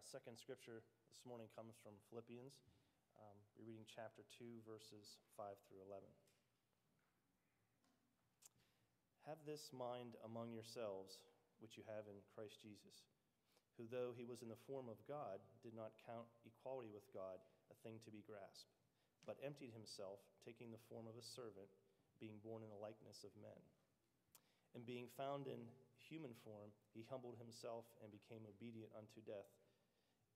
uh, second scripture this morning comes from Philippians. Um, we're reading chapter 2, verses 5 through 11. Have this mind among yourselves, which you have in Christ Jesus, who, though he was in the form of God, did not count equality with God a thing to be grasped, but emptied himself, taking the form of a servant, being born in the likeness of men. And being found in human form, he humbled himself and became obedient unto death,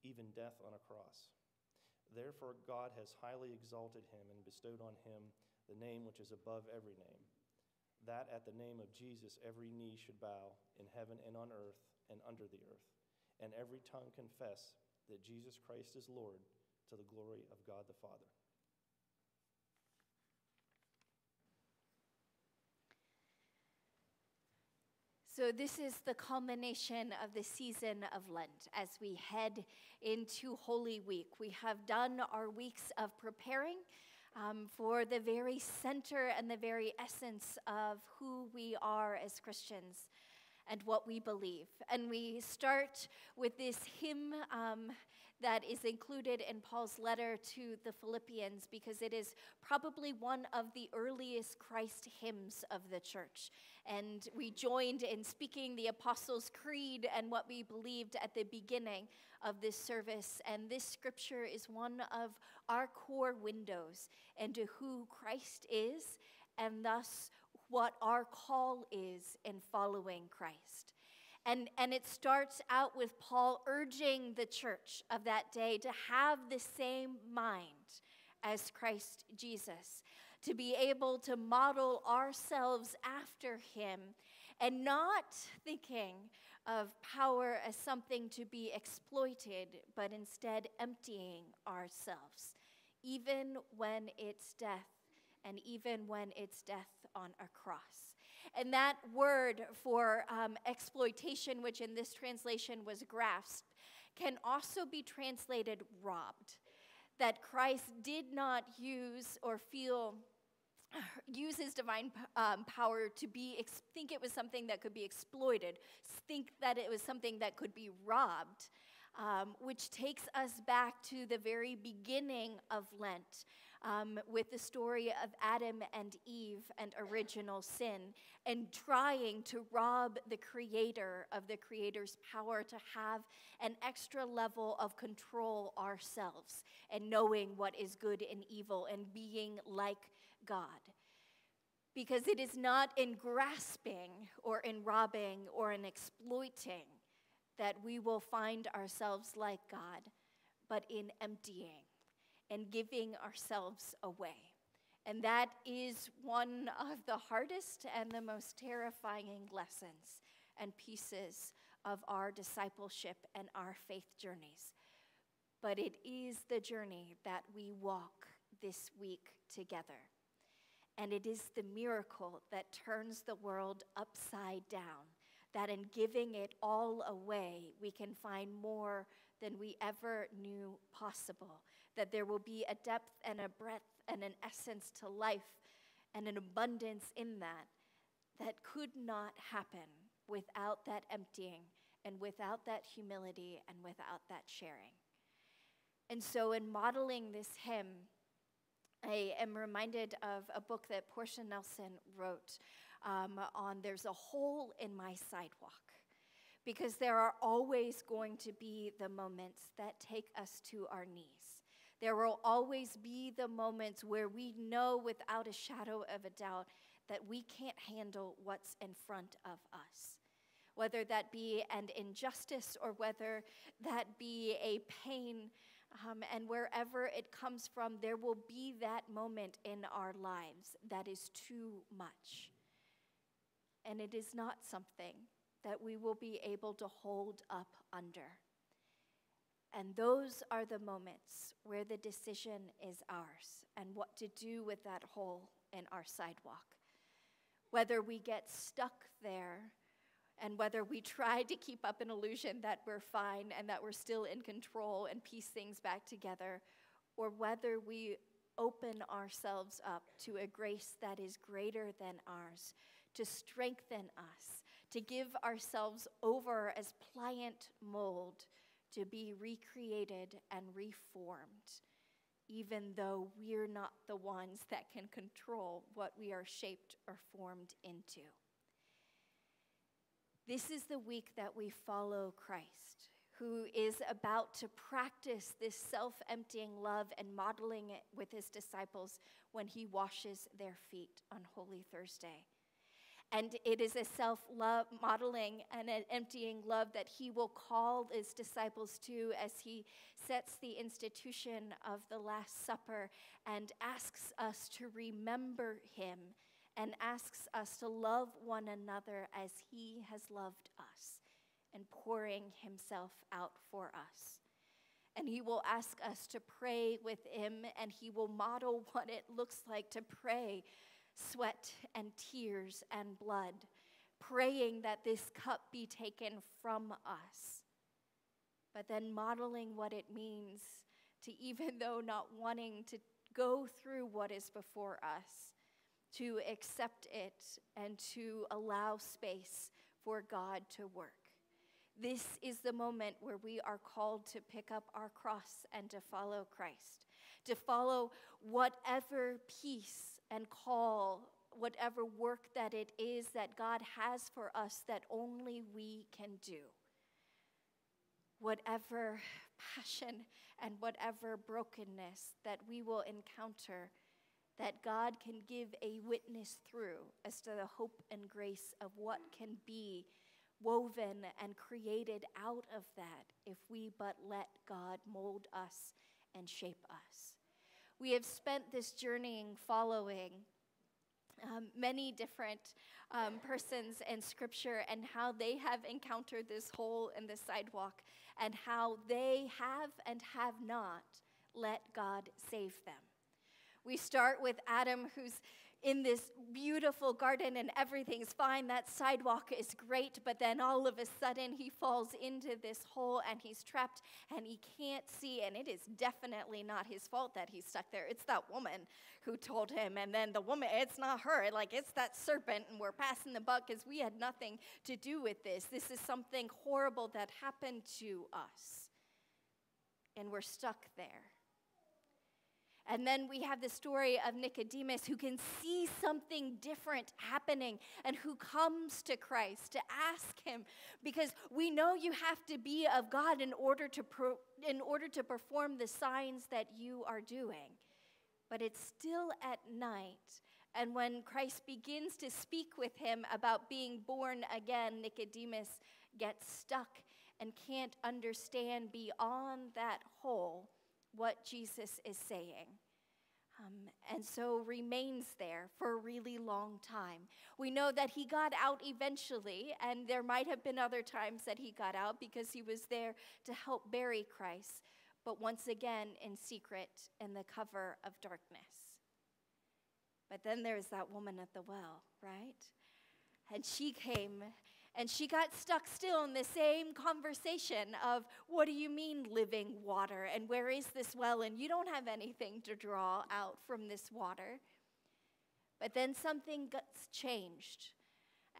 even death on a cross. Therefore, God has highly exalted him and bestowed on him the name which is above every name, that at the name of Jesus every knee should bow in heaven and on earth and under the earth, and every tongue confess that Jesus Christ is Lord to the glory of God the Father. So, this is the culmination of the season of Lent as we head into Holy Week. We have done our weeks of preparing um, for the very center and the very essence of who we are as Christians and what we believe. And we start with this hymn um, that is included in Paul's letter to the Philippians because it is probably one of the earliest Christ hymns of the church. And we joined in speaking the Apostles' Creed and what we believed at the beginning of this service. And this scripture is one of our core windows into who Christ is and thus what our call is in following Christ. And, and it starts out with Paul urging the church of that day to have the same mind as Christ Jesus, to be able to model ourselves after him and not thinking of power as something to be exploited, but instead emptying ourselves, even when it's death and even when it's death on a cross. And that word for um, exploitation, which in this translation was grasped, can also be translated robbed. That Christ did not use or feel use his divine um, power to be think it was something that could be exploited think that it was something that could be robbed um, which takes us back to the very beginning of Lent um, with the story of Adam and Eve and original sin, and trying to rob the Creator of the Creator's power to have an extra level of control ourselves and knowing what is good and evil and being like God. Because it is not in grasping or in robbing or in exploiting that we will find ourselves like God, but in emptying and giving ourselves away. And that is one of the hardest and the most terrifying lessons and pieces of our discipleship and our faith journeys. But it is the journey that we walk this week together. And it is the miracle that turns the world upside down that in giving it all away, we can find more than we ever knew possible. That there will be a depth and a breadth and an essence to life and an abundance in that that could not happen without that emptying and without that humility and without that sharing. And so, in modeling this hymn, I am reminded of a book that Portia Nelson wrote um, on There's a Hole in My Sidewalk. Because there are always going to be the moments that take us to our knees. There will always be the moments where we know without a shadow of a doubt that we can't handle what's in front of us whether that be an injustice or whether that be a pain um, and wherever it comes from, there will be that moment in our lives that is too much. And it is not something that we will be able to hold up under. And those are the moments where the decision is ours and what to do with that hole in our sidewalk. Whether we get stuck there and whether we try to keep up an illusion that we're fine and that we're still in control and piece things back together, or whether we open ourselves up to a grace that is greater than ours, to strengthen us, to give ourselves over as pliant mold to be recreated and reformed, even though we're not the ones that can control what we are shaped or formed into. This is the week that we follow Christ, who is about to practice this self emptying love and modeling it with his disciples when he washes their feet on Holy Thursday. And it is a self love modeling and an emptying love that he will call his disciples to as he sets the institution of the Last Supper and asks us to remember him and asks us to love one another as he has loved us and pouring himself out for us. And he will ask us to pray with him, and he will model what it looks like to pray sweat and tears and blood, praying that this cup be taken from us, but then modeling what it means to, even though not wanting to go through what is before us, to accept it and to allow space for God to work. This is the moment where we are called to pick up our cross and to follow Christ, to follow whatever peace and call, whatever work that it is that God has for us that only we can do. Whatever passion and whatever brokenness that we will encounter that God can give a witness through as to the hope and grace of what can be woven and created out of that if we but let God mold us and shape us. We have spent this journeying following um, many different um, persons in Scripture and how they have encountered this hole in the sidewalk and how they have and have not let God save them. We start with Adam, who's in this beautiful garden and everything's fine. That sidewalk is great, but then all of a sudden he falls into this hole and he's trapped and he can't see. And it is definitely not his fault that he's stuck there. It's that woman who told him. And then the woman, it's not her, like it's that serpent. And we're passing the buck because we had nothing to do with this. This is something horrible that happened to us. And we're stuck there. And then we have the story of Nicodemus who can see something different happening and who comes to Christ to ask him. Because we know you have to be of God in order to pro- in order to perform the signs that you are doing. But it's still at night. And when Christ begins to speak with him about being born again, Nicodemus gets stuck and can't understand beyond that hole what Jesus is saying. Um, and so remains there for a really long time. We know that he got out eventually, and there might have been other times that he got out because he was there to help bury Christ, but once again in secret in the cover of darkness. But then there's that woman at the well, right? And she came and she got stuck still in the same conversation of, What do you mean living water? And where is this well? And you don't have anything to draw out from this water. But then something gets changed.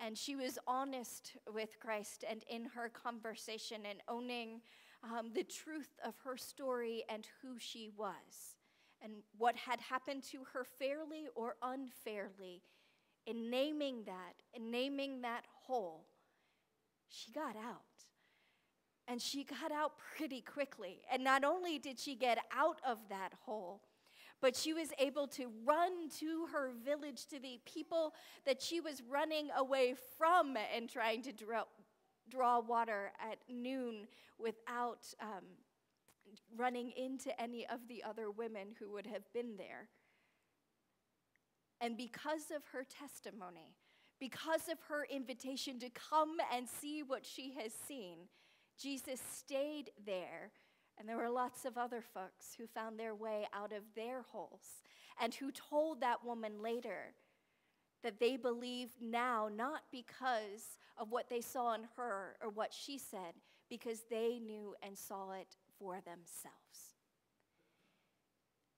And she was honest with Christ and in her conversation and owning um, the truth of her story and who she was and what had happened to her fairly or unfairly. In naming that, in naming that hole, she got out. And she got out pretty quickly. And not only did she get out of that hole, but she was able to run to her village, to the people that she was running away from and trying to draw, draw water at noon without um, running into any of the other women who would have been there. And because of her testimony, because of her invitation to come and see what she has seen, Jesus stayed there. And there were lots of other folks who found their way out of their holes and who told that woman later that they believed now not because of what they saw in her or what she said, because they knew and saw it for themselves.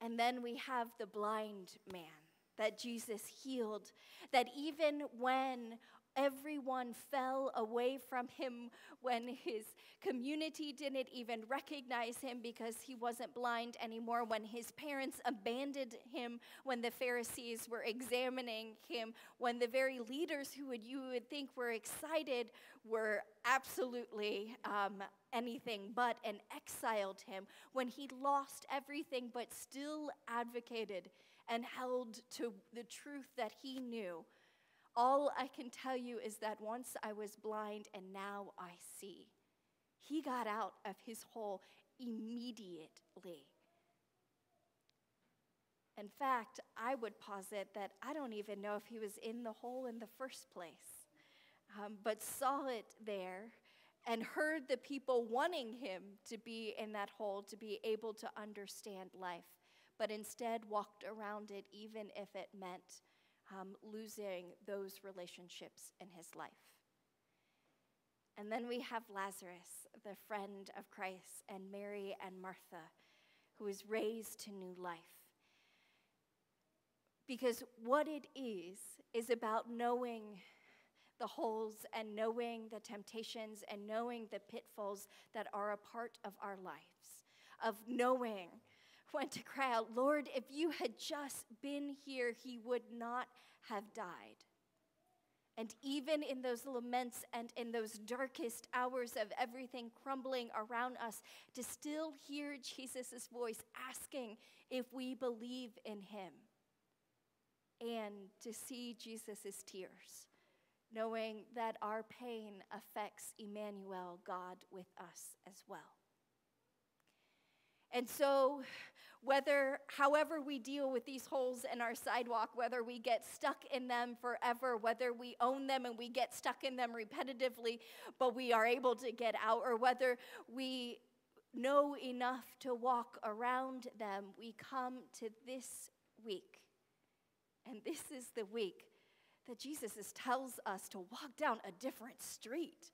And then we have the blind man that Jesus healed, that even when Everyone fell away from him when his community didn't even recognize him because he wasn't blind anymore, when his parents abandoned him, when the Pharisees were examining him, when the very leaders who would, you would think were excited were absolutely um, anything but and exiled him, when he lost everything but still advocated and held to the truth that he knew all I can tell you is that once I was blind and now I see. He got out of his hole immediately. In fact, I would posit that I don't even know if he was in the hole in the first place, um, but saw it there and heard the people wanting him to be in that hole to be able to understand life, but instead walked around it even if it meant um, losing those relationships in his life. And then we have Lazarus, the friend of Christ, and Mary and Martha, who is raised to new life. Because what it is, is about knowing the holes and knowing the temptations and knowing the pitfalls that are a part of our lives, of knowing went to cry out, Lord, if you had just been here, he would not have died. And even in those laments and in those darkest hours of everything crumbling around us, to still hear Jesus' voice asking if we believe in him. And to see Jesus' tears, knowing that our pain affects Emmanuel, God with us as well. And so whether, however, we deal with these holes in our sidewalk, whether we get stuck in them forever, whether we own them and we get stuck in them repetitively, but we are able to get out, or whether we know enough to walk around them, we come to this week. And this is the week that Jesus tells us to walk down a different street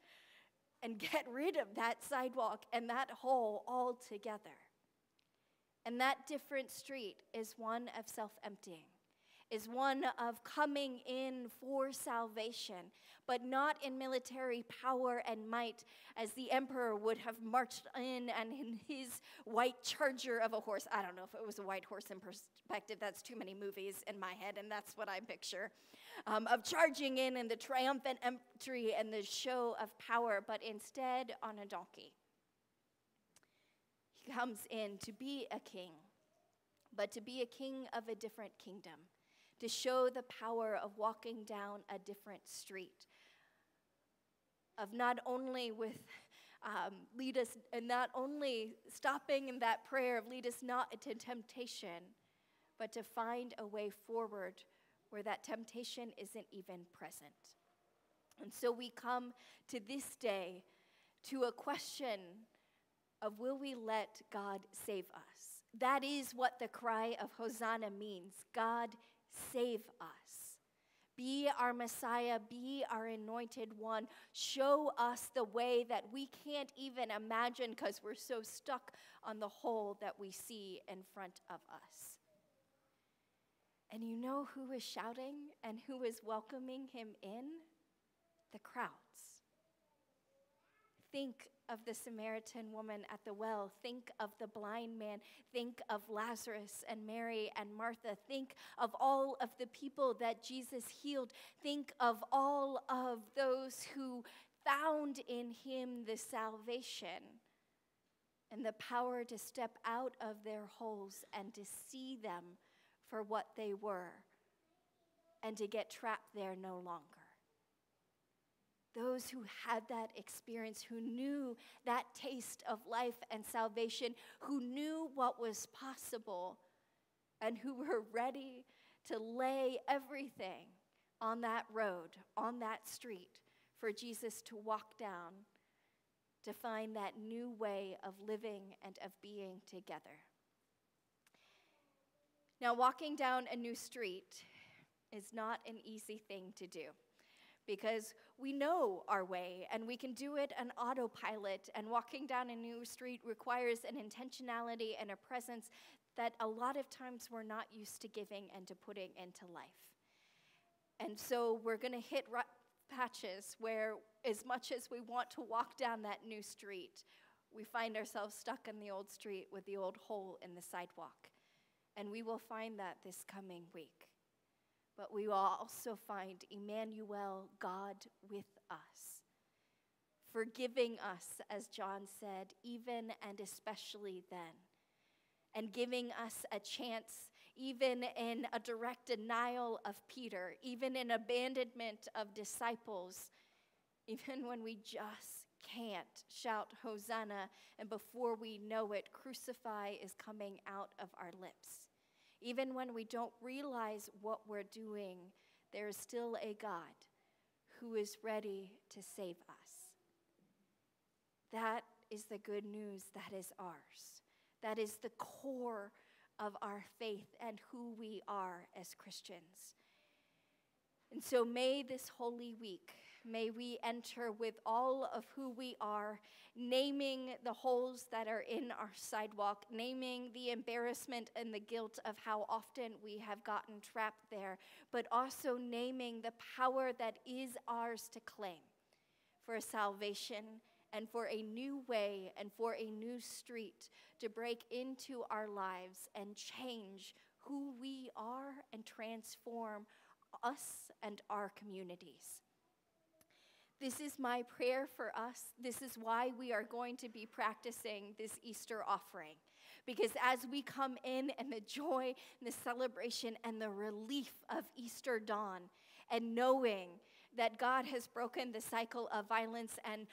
and get rid of that sidewalk and that hole altogether. And that different street is one of self emptying, is one of coming in for salvation, but not in military power and might, as the emperor would have marched in and in his white charger of a horse. I don't know if it was a white horse in perspective, that's too many movies in my head, and that's what I picture. Um, of charging in in the triumphant entry and the show of power, but instead on a donkey comes in to be a king, but to be a king of a different kingdom, to show the power of walking down a different street, of not only with um, lead us, and not only stopping in that prayer of lead us not into temptation, but to find a way forward where that temptation isn't even present. And so we come to this day to a question of will we let God save us? That is what the cry of Hosanna means God, save us. Be our Messiah, be our anointed one. Show us the way that we can't even imagine because we're so stuck on the hole that we see in front of us. And you know who is shouting and who is welcoming him in? The crowds. Think of the Samaritan woman at the well. Think of the blind man. Think of Lazarus and Mary and Martha. Think of all of the people that Jesus healed. Think of all of those who found in him the salvation and the power to step out of their holes and to see them for what they were and to get trapped there no longer those who had that experience, who knew that taste of life and salvation, who knew what was possible, and who were ready to lay everything on that road, on that street, for Jesus to walk down to find that new way of living and of being together. Now, walking down a new street is not an easy thing to do because we know our way and we can do it on autopilot. And walking down a new street requires an intentionality and a presence that a lot of times we're not used to giving and to putting into life. And so we're going to hit patches where, as much as we want to walk down that new street, we find ourselves stuck in the old street with the old hole in the sidewalk. And we will find that this coming week. But we will also find Emmanuel, God with us, forgiving us, as John said, even and especially then, and giving us a chance even in a direct denial of Peter, even in abandonment of disciples, even when we just can't shout Hosanna, and before we know it, crucify is coming out of our lips. Even when we don't realize what we're doing, there is still a God who is ready to save us. That is the good news that is ours. That is the core of our faith and who we are as Christians. And so, may this holy week, may we enter with all of who we are, naming the holes that are in our sidewalk, naming the embarrassment and the guilt of how often we have gotten trapped there, but also naming the power that is ours to claim for salvation and for a new way and for a new street to break into our lives and change who we are and transform us and our communities. This is my prayer for us. This is why we are going to be practicing this Easter offering. Because as we come in and the joy and the celebration and the relief of Easter dawn, and knowing that God has broken the cycle of violence and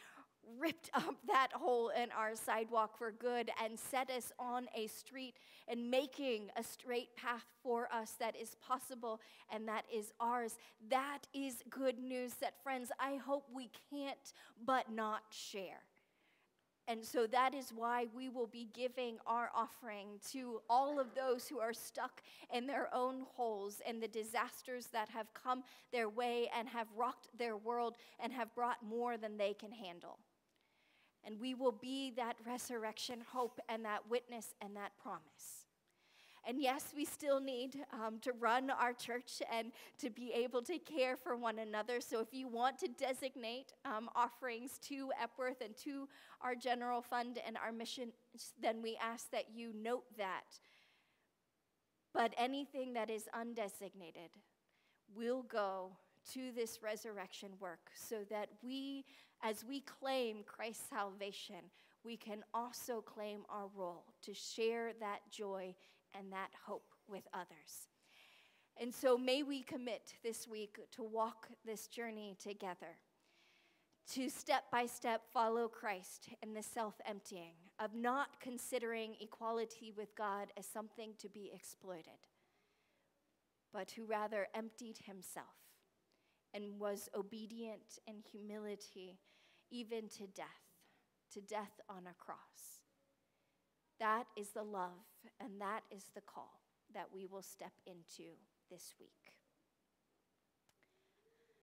ripped up that hole in our sidewalk for good and set us on a street and making a straight path for us that is possible and that is ours. That is good news that, friends, I hope we can't but not share. And so that is why we will be giving our offering to all of those who are stuck in their own holes and the disasters that have come their way and have rocked their world and have brought more than they can handle. And we will be that resurrection hope and that witness and that promise. And yes, we still need um, to run our church and to be able to care for one another. So if you want to designate um, offerings to Epworth and to our general fund and our mission, then we ask that you note that. But anything that is undesignated will go to this resurrection work so that we as we claim Christ's salvation, we can also claim our role to share that joy and that hope with others. And so may we commit this week to walk this journey together, to step by step follow Christ in the self emptying of not considering equality with God as something to be exploited, but who rather emptied himself and was obedient in humility, even to death, to death on a cross. That is the love and that is the call that we will step into this week.